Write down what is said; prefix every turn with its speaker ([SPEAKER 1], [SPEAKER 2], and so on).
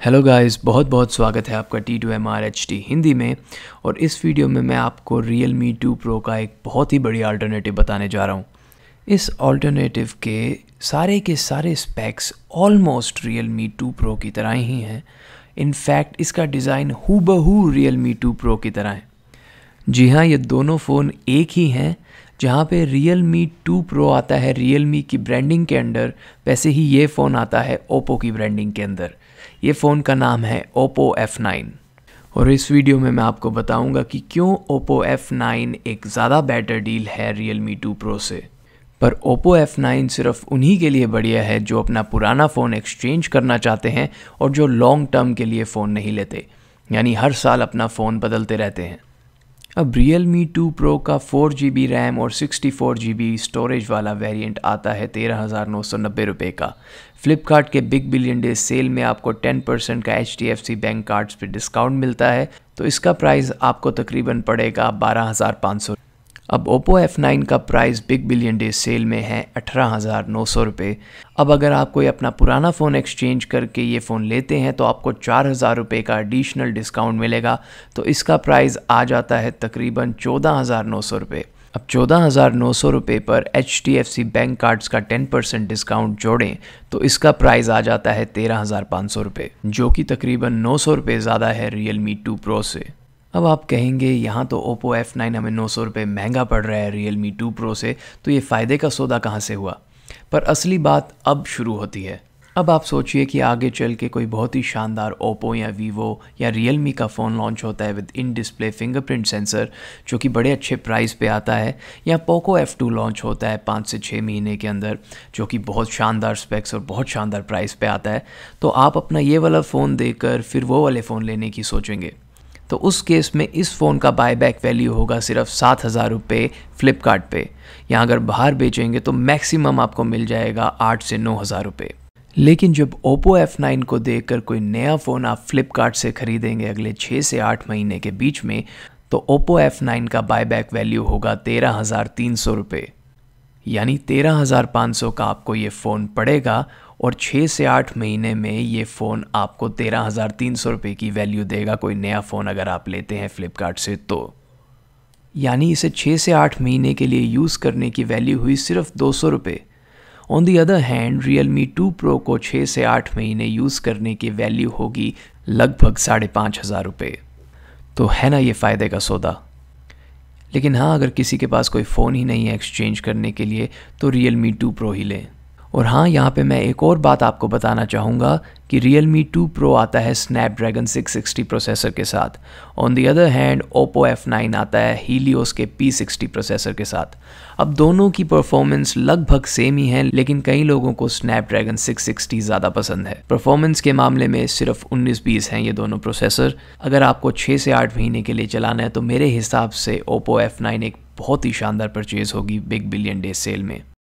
[SPEAKER 1] Hello guys बहुत बहुत स्वागत है आपका T two M R H T Hindi में। और इस वीडियो में मैं आपको रियल मी टू प्रो का एक बहुत ही बड़ी अल्टरनेटिव बताने जा रहा हूँ। इस अल्टरनेटिव के सारे के सारे specs almost Realme two pro की तरह ही हैं। इनफैक्ट इसका डिज़ाइन हु बहू रियल मी टू प्रो की तरह है। जी हाँ ये दोनों फ़ोन एक ही हैं। जहाँ पे रियल मी टू प्रो आता है रियल मी की ब्रांडिंग के अंडर वैसे ही ये फ़ोन आता है ओप्पो की ब्रांडिंग के अंदर। ये फ़ोन का नाम है ओप्पो F9 और इस वीडियो में मैं आपको बताऊँगा कि क्यों ओप्पो F9 एक ज़्यादा बेटर डील है रियल मी टू प्रो से। पर ओप्पो F9 सिर्फ़ उन्हीं के लिए बढ़िया है जो अपना पुराना फ़ोन एक्सचेंज करना चाहते हैं और जो लॉन्ग टर्म के लिए फ़ोन नहीं लेते, यानी हर साल अपना फ़ोन बदलते रहते हैं। अब रियल मी टू प्रो का फोर जी बी रैम और sixty four G B storage वाला वेरिएंट आता है तेरह हज़ार नौ सौ नब्बे रुपये का। फ्लिपकार्ट के बिग बिलियन डे सेल में आपको टेन परसेंट का H D F C bank cards पर डिस्काउंट मिलता है तो इसका प्राइस आपको तकरीबन पड़ेगा बारह हज़ार पाँच सौ। अब Oppo F9 का price big billion day sale में है अठारह हज़ार नौ सौ रुपये अब अगर आप कोई अपना पुराना फ़ोन एक्सचेंज करके ये फ़ोन लेते हैं तो आपको चार हज़ार रुपये का एडिशनल डिस्काउंट मिलेगा। तो इसका प्राइस आ जाता है तकरीबन चौदह हज़ार नौ सौ रुपये अब चौदह हज़ार नौ सौ रुपये पर H D F C bank cards का टेन परसेंट डिस्काउंट जोड़ें तो इसका प्राइस आ जाता है तेरह हज़ार पाँच सौ रुपये जो कि तकरीबन नौ सौ रुपये ज़्यादा है रियल मी टू प्रो से। अब आप कहेंगे, यहाँ तो ओप्पो F9 हमें नौ सौ रुपये महँगा पड़ रहा है रियल मी टू प्रो से तो ये फ़ायदे का सौदा कहाँ से हुआ? पर असली बात अब शुरू होती है। अब आप सोचिए कि आगे चल के कोई बहुत ही शानदार ओप्पो या वीवो या रियल मी का फ़ोन लॉन्च होता है with in display fingerprint sensor जो कि बड़े अच्छे प्राइस पे आता है, या पोको F2 लॉन्च होता है पाँच से छः महीने के अंदर, जो कि बहुत शानदार स्पेक्स और बहुत शानदार प्राइस पे आता है तो आप अपना ये वाला फ़ोन देकर फिर वो वाले फ़ोन लेने की सोचेंगे। तो उस केस में इस फ़ोन का बायबैक वैल्यू होगा सिर्फ़ सात हज़ार रुपये फ्लिपकार्ट पे। या अगर बाहर बेचेंगे तो मैक्सिमम आपको मिल जाएगा आठ से नौ हज़ार रुपये लेकिन जब Oppo F9 को देखकर कोई नया फ़ोन आप फ्लिपकार्ट से ख़रीदेंगे अगले छः से आठ महीने के बीच में तो Oppo F9 का बायबैक वैल्यू होगा तेरह हज़ार तीन सौ रुपये यानी तेरह हज़ार पाँच सौ का आपको ये फ़ोन पड़ेगा और छः से आठ महीने में ये फ़ोन आपको तेरह हज़ार तीन सौ रुपये की वैल्यू देगा कोई नया फ़ोन अगर आप लेते हैं फ़्लिपकार्ट से तो। यानी इसे छः से आठ महीने के लिए यूज़ करने की वैल्यू हुई सिर्फ़ दो सौ रुपये on the other hand Realme two pro को छः से आठ महीने यूज़ करने की वैल्यू होगी लगभग साढ़े पाँच हज़ार रुपये तो है ना ये फ़ायदे का सौदा? लेकिन हाँ अगर किसी के पास कोई फ़ोन ही नहीं है एक्सचेंज करने के लिए तो रियल मी टू प्रो ही लें। और हाँ यहाँ पे मैं एक और बात आपको बताना चाहूँगा कि रियल मी टू प्रो आता है स्नैपड्रैगन 660 प्रोसेसर के साथ। On the other hand Oppo F9 आता है हीलियोस के P60 प्रोसेसर के साथ। अब दोनों की परफॉर्मेंस लगभग सेम ही है, लेकिन कई लोगों को स्नैपड्रैगन 660 ज़्यादा पसंद है। परफॉर्मेंस के मामले में सिर्फ़ 19-20 हैं ये दोनों प्रोसेसर अगर आपको 6 से 8 महीने के लिए चलाना है तो मेरे हिसाब से ओप्पो F9 एक बहुत ही शानदार परचेज़ होगी बिग बिलियन डे सेल में।